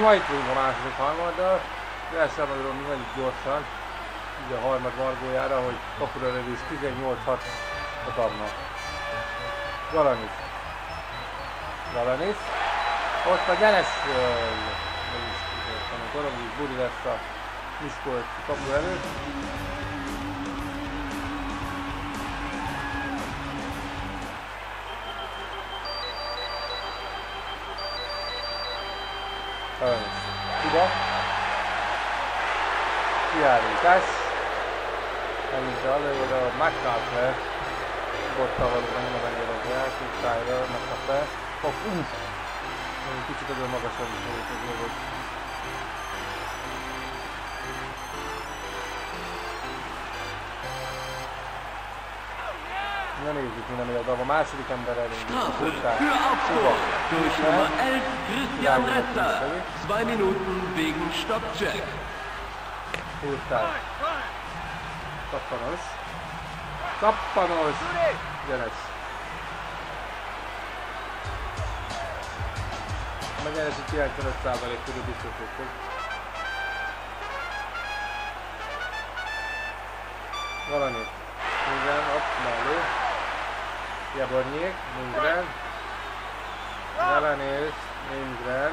Ma itt vagyunk a második harmaddal. Első harmadról nagyon gyorsan. Így a harmad margójára, hogy kapura lövés 18-6 hatalmas. Galanis. Galanis. Ott a Gyenesről. Goromlis Buri lesz a Miskolc kapu előtt. Ide. Kiállítás. Elindítja előre a McCartney. Botta való nem a megjelent Tyler megkapta. Hopp, uff! Kicsit azért magasabb is volt az Na nézzük, mi nem ér a második ember. Strafe für Augsburg durch Nummer 11 Christian Rester. Zwei Minuten wegen Stoppcheck. Húrtál. Tappanos. Tappanos! Gyenes. Megnyerési 95% körül biztos, hogy fog. Valami. Minden, ott mellé. Jabornyék, Lindgren. Jelenész, Lindgren,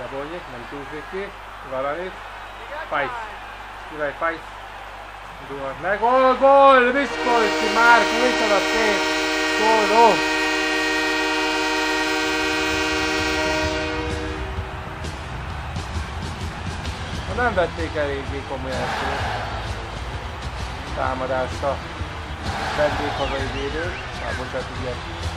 Jabornyék, nem túl ki. Valanit. Fajsz. Király Fajsz. Duhat meg. Gól, gól! Miskolci, Márk, micsoda szép gól, nem vették eléggé komolyan ezt a támadást a vendég hazai védők. runterkriegen.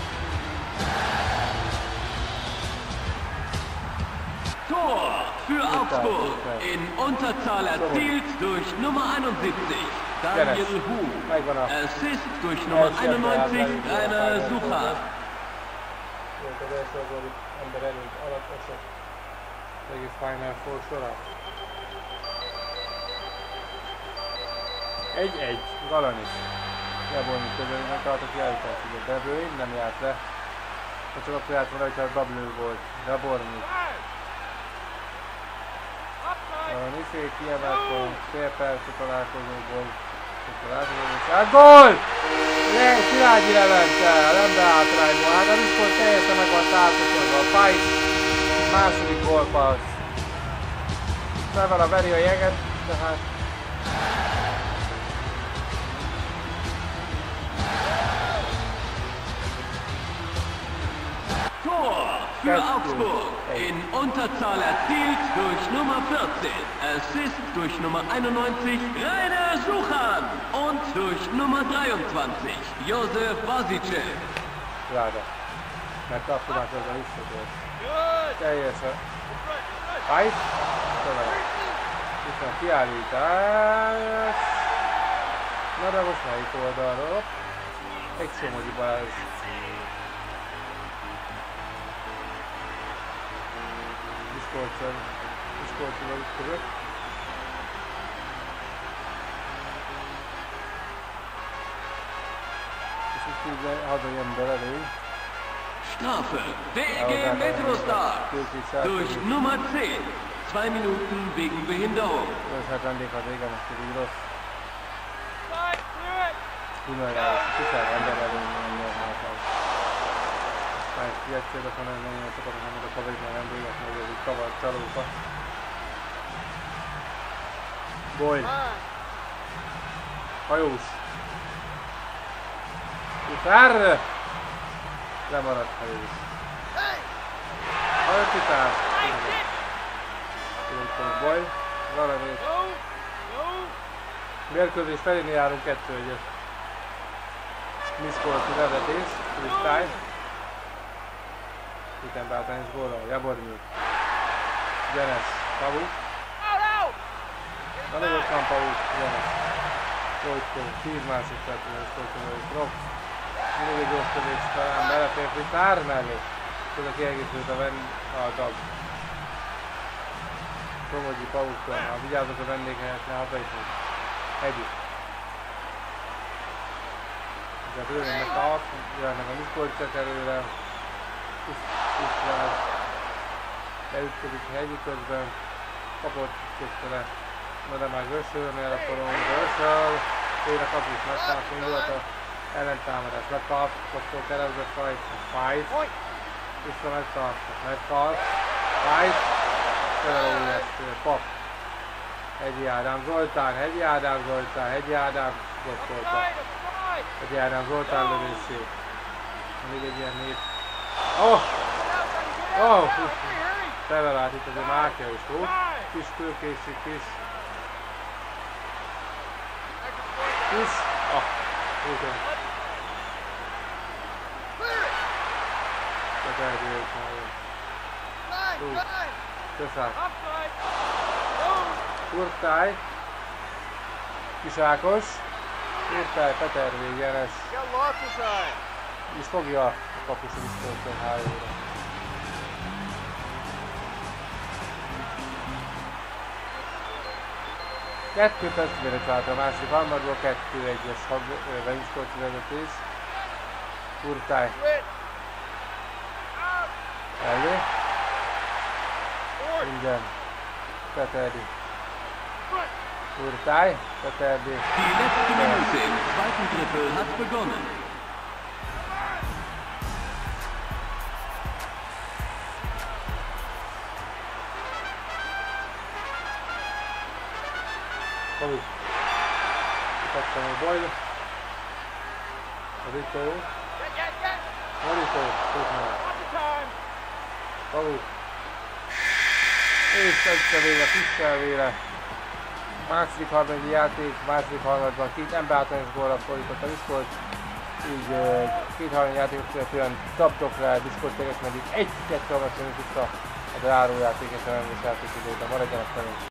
Tor für Augsburg. In Unterzahl erzielt durch Nummer 71. Daniel Hu. Assist durch Nummer 91, Rainer Sucher. Thank you, final four shutout. Egy-egy, Galanic. Galanis. Jabolni közül megtaláltak kiállítást, ugye De Bruyne nem járt le. Csak akkor járt volna, hogyha W volt. Jaborni. Niszé kiemelt pont, fél perc a találkozóból. Hát gól! Le, Szilágyi Levente, Lembe átrányból. Hát a Miskolc teljesen meg van tártosodva. A Pajk második gólpassz. Szevela veri a jeget, tehát für Augsburg. In Unterzahl erzielt durch Nummer 14. Assist durch Nummer 91 Rainer Suchan. Und durch Nummer 23 Josef Vasicev. Ráda. Mert kapcsolatban visszatért. Teljesen. Hajt. Itt a kiállítás. Na de most melyik oldalról? Egy Somogyi Balázs Miskolcon, Miskolcon körül. És itt így hazai ember elő. Strafe. WG Metrostar. Durch Nummer 10. Zwei Minuten wegen Behinderung. Ez hát vendéghaz, igen, most így rossz. Humorálás, kisebb ember a már vendégek, meg ez így kavar csalóka. Boy. Hajós. Titár! Lemaradt hajós. Hajó titár! Tudom, baj. Valami. Mérkőzés felé járunk kettő egyet. Miskolci vezetés, Kristály. Itten Báltányos góra, Jabornyú. Genes, Pavu. Na ott van Pavu, Genes. Folytó, 10 másodperc, és folytó, és Rob. Mindig egy gyors közés, talán belefér Fritár mellé. Tudod kiegészült a, ven, a tag. Somogyi Pavuktól, ha vigyázok a vendéghelyet, ne haza is Együtt. Tehát meg a jönnek a Miskolcek előre, István, Beütközik hegyi közben. Kapott köztele. Na de már Görsölnél a koron. Görsöl. Tényleg az is megtámadt indult a ellentámadás. Metcalf, Kostól keresztbe Fight. Fight. Vissza Metcalf. Metcalf. Fight. Felelőjes pap. Hegyi Ádám Zoltán, Hegyi Ádám Zoltán, Hegyi Ádám blokkolta. Hegyi Ádám Zoltán lövését. Még egy ilyen nép. Oh! Oh! Felelát itt azért Mákja is volt. Kis kőkészít, kis. Kis. Ah! Úton. Beteljük már. Köszönöm. Kurtály, Kisákos, Kurtály, Peter végjenes, és fogja a kapus Viszköltön hájóra. Kettő testvére állt a másik harmadból, kettő egyes Veniszkolci vezetés. Kurtály. Elő. Minden. Peteri. Urtai, Peterdi. Die letzte Minute zweiten Drittel hat begonnen. Kaptam a baj. Rito. Rito, tudnál. Kovi. És egyszerűen kisselvére. Második harmadik játék, második harmadban két emberáltalános gólra fordított a Discord. Így két harmadik játékot követően taptok rá a Discord teget, mert így egy-kettő alatt vissza a zárójáték és a játék időben. Maradjanak velünk!